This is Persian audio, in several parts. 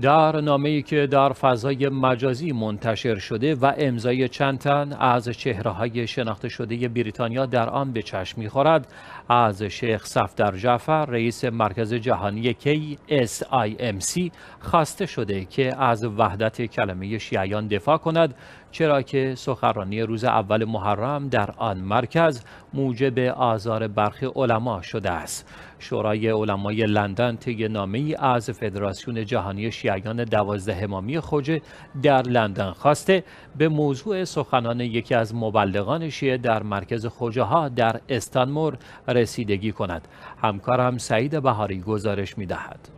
در نامه‌ای که در فضای مجازی منتشر شده و امضای چند تن از چهره های شناخته شده بریتانیا در آن به چشم می‌خورد از شیخ صفدر جعفر رئیس مرکز جهانی KSIMC خواسته شده که از وحدت کلمه شیعیان دفاع کند چرا که سخنرانی روز اول محرم در آن مرکز موجب آزار برخی علما شده است. شورای علمای لندن طی نامه‌ای از فدراسیون جهانی شیعیان دوازده امامی خوجه در لندن خواسته به موضوع سخنان یکی از مبلغان شیعه در مرکز خوجه ها در استانمور رسیدگی کند. همکارم سعید بهاری گزارش می‌دهد.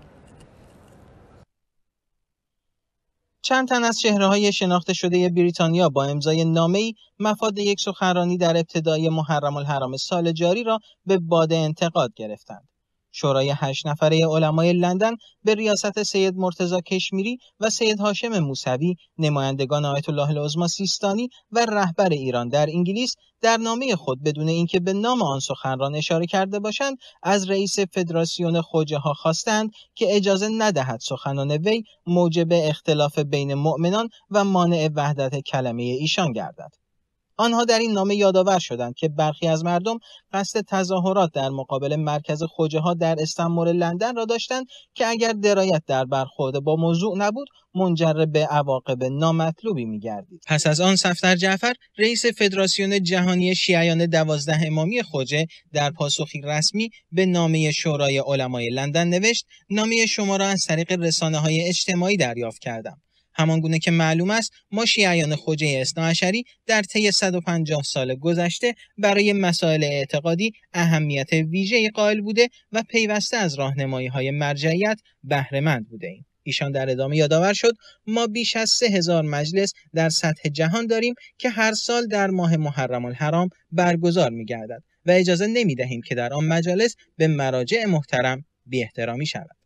چند تن از چهره های شناخته شده بریتانیا با امضای نامه‌ای مفاد یک سخنرانی در ابتدای محرم الحرام سال جاری را به باد انتقاد گرفتند. شورای هشت نفره علمای لندن به ریاست سید مرتزا کشمیری و سید هاشم موسوی نمایندگان آیت الله العظما سیستانی و رهبر ایران در انگلیس در نامه خود بدون اینکه به نام آن سخنران اشاره کرده باشند از رئیس فدراسیون خوجه ها خواستند که اجازه ندهد سخنان وی موجب اختلاف بین مؤمنان و مانع وحدت کلمه ایشان گردد. آنها در این نامه یادآور شدند که برخی از مردم قصد تظاهرات در مقابل مرکز خوجه ها در استانبول لندن را داشتند که اگر درایت در برخورد با موضوع نبود منجر به عواقب نامطلوبی میگردید. پس از آن سفتر جعفر رئیس فدراسیون جهانی شیعیان دوازده امامی خوجه در پاسخی رسمی به نامه شورای علمای لندن نوشت نامه شما را از طریق رسانه های اجتماعی دریافت کردم. همانگونه که معلوم است ما شیعیان خوجه اثناعشری در طی 150 سال گذشته برای مسائل اعتقادی اهمیت ویژه‌ای قائل بوده و پیوسته از راهنمایی های مرجعیت بهرهمند بوده ایم. ایشان در ادامه یادآور شد ما بیش از سه هزار مجلس در سطح جهان داریم که هر سال در ماه محرم الحرام برگزار می گردد و اجازه نمی دهیم که در آن مجالس به مراجع محترم بی احترامی شود.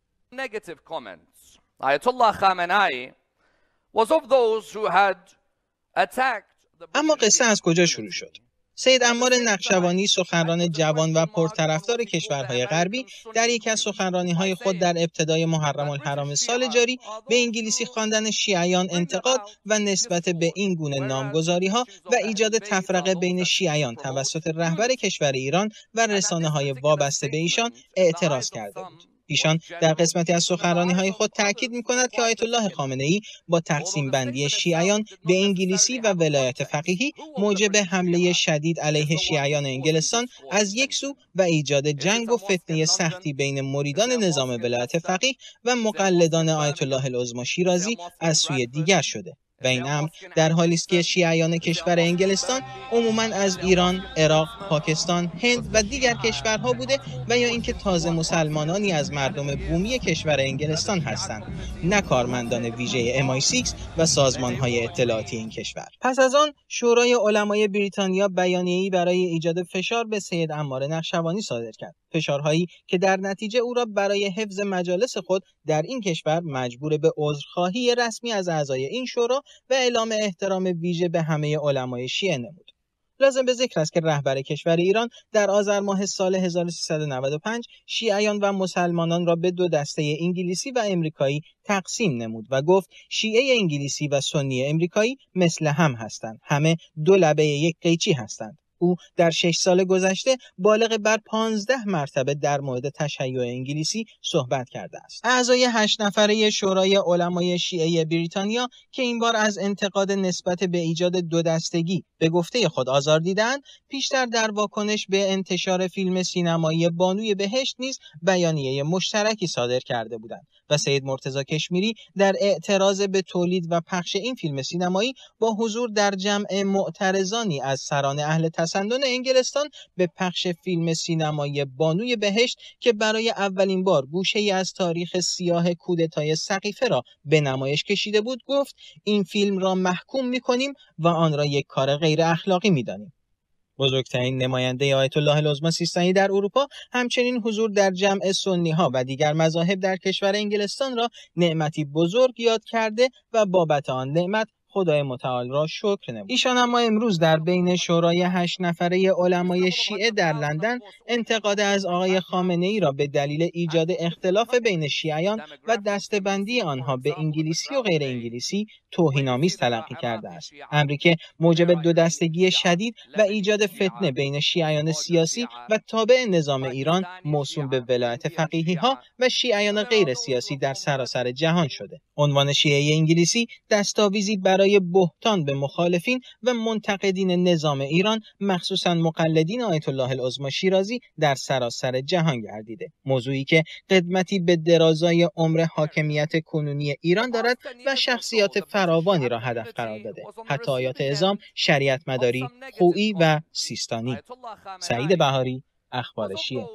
اما قصه از کجا شروع شد؟ سید امار نقشوانی سخنران جوان و پرطرفدار کشورهای غربی در یکی از سخنرانی های خود در ابتدای محرم الحرام سال جاری به انگلیسی خواندن شیعیان انتقاد و نسبت به این گونه نامگذاری ها و ایجاد تفرقه بین شیعیان توسط رهبر کشور ایران و رسانه های وابسته به ایشان اعتراض کرده بود. ایشان در قسمتی از سخنرانی های خود تاکید می کند که آیت الله خامنه ای با تقسیم بندی شیعیان به انگلیسی و ولایت فقیهی موجب حمله شدید علیه شیعیان انگلستان از یک سو و ایجاد جنگ و فتنه سختی بین مریدان نظام ولایت فقیه و مقلدان آیت الله العظما شیرازی از سوی دیگر شده. و این امر در حالی است که شیعیان کشور انگلستان عموما از ایران، عراق، پاکستان، هند و دیگر کشورها بوده و یا اینکه تازه مسلمانانی از مردم بومی کشور انگلستان هستند نه کارمندان ویژه MI6 و سازمانهای اطلاعاتی این کشور. پس از آن شورای علمای بریتانیا بیانیه‌ای برای ایجاد فشار به سید امار نقشوانی صادر کرد. فشارهایی که در نتیجه او را برای حفظ مجالس خود در این کشور مجبور به عذرخواهی رسمی از اعضای این شورا و اعلام احترام ویژه به همه علمای شیعه نمود. لازم به ذکر است که رهبر کشور ایران در آذر ماه سال 1395 شیعیان و مسلمانان را به دو دسته انگلیسی و امریکایی تقسیم نمود و گفت شیعه انگلیسی و سنی امریکایی مثل هم هستند همه دو لبه یک قیچی هستند او در شش سال گذشته بالغ بر پانزده مرتبه در مورد تشیع انگلیسی صحبت کرده است. اعضای هشت نفره شورای علمای شیعه بریتانیا که این بار از انتقاد نسبت به ایجاد دو دستگی به گفته خود آزار دیدند، پیشتر در واکنش به انتشار فیلم سینمایی بانوی بهشت نیز بیانیه مشترکی صادر کرده بودند و سید مرتزا کشمیری در اعتراض به تولید و پخش این فیلم سینمایی با حضور در جمع معترضانی از سران اهل تسندن انگلستان به پخش فیلم سینمایی بانوی بهشت که برای اولین بار گوشه ای از تاریخ سیاه کودتای سقیفه را به نمایش کشیده بود گفت این فیلم را محکوم می کنیم و آن را یک کار غیر اخلاقی می دانیم. بزرگترین نماینده آیت الله العظما سیستانی در اروپا همچنین حضور در جمع سنی ها و دیگر مذاهب در کشور انگلستان را نعمتی بزرگ یاد کرده و بابت آن نعمت خدای متعال را شکر نمود. ایشان اما امروز در بین شورای هشت نفره علمای شیعه در لندن انتقاد از آقای خامنه ای را به دلیل ایجاد اختلاف بین شیعیان و دستبندی آنها به انگلیسی و غیر انگلیسی توهینآمیز تلقی کرده است. امری که موجب دو دستگی شدید و ایجاد فتنه بین شیعیان سیاسی و تابع نظام ایران موسوم به ولایت فقیهی ها و شیعیان غیر سیاسی در سراسر جهان شده. عنوان شیعه انگلیسی دستاویزی برای بهتان به مخالفین و منتقدین نظام ایران مخصوصا مقلدین آیت الله العظما شیرازی در سراسر جهان گردیده. موضوعی که قدمتی به درازای عمر حاکمیت کنونی ایران دارد و شخصیات فراوانی را هدف قرار داده. حتی آیات اعزام شریعت مداری خویی و سیستانی. سعید بهاری اخبار شیعه.